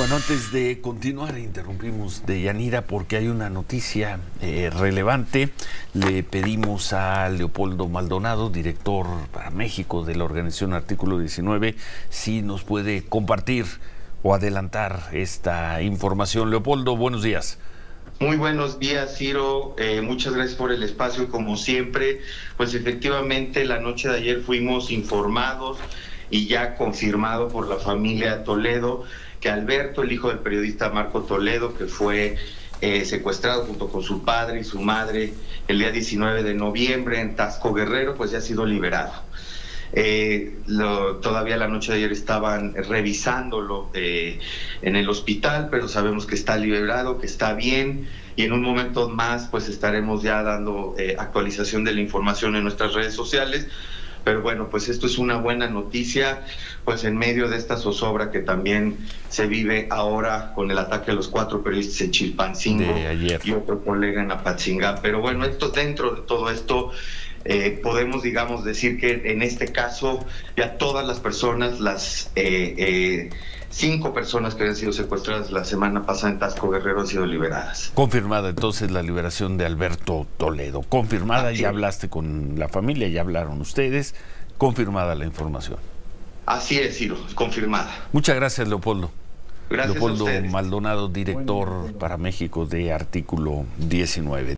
Bueno, antes de continuar, interrumpimos de Yanira porque hay una noticia eh, relevante. Le pedimos a Leopoldo Maldonado, director para México de la organización Artículo 19, si nos puede compartir o adelantar esta información. Leopoldo, buenos días. Muy buenos días, Ciro. Eh, muchas gracias por el espacio. Como siempre, pues efectivamente la noche de ayer fuimos informados y ya confirmado por la familia Toledo que Alberto, el hijo del periodista Marco Toledo, que fue eh, secuestrado junto con su padre y su madre el día 19 de noviembre en Tasco Guerrero, pues ya ha sido liberado. Eh, todavía la noche de ayer estaban revisándolo eh, en el hospital, pero sabemos que está liberado, que está bien y en un momento más pues estaremos ya dando actualización de la información en nuestras redes sociales pero bueno, pues esto es una buena noticia, pues en medio de esta zozobra que también se vive ahora con el ataque a los cuatro periodistas en Chilpancingo y otro colega en Apatzingán. Pero bueno, esto dentro de todo esto eh, podemos, digamos, decir que en este caso ya todas las personas, las eh, eh, cinco personas que habían sido secuestradas la semana pasada en Tasco Guerrero han sido liberadas. Confirmada entonces la liberación de Alberto Toledo. Confirmada, ya hablaste con la familia, ya hablaron ustedes. Confirmada la información. Así es, Ciro, confirmada. Muchas gracias, Leopoldo. Gracias Leopoldo Maldonado, director para México de Artículo 19.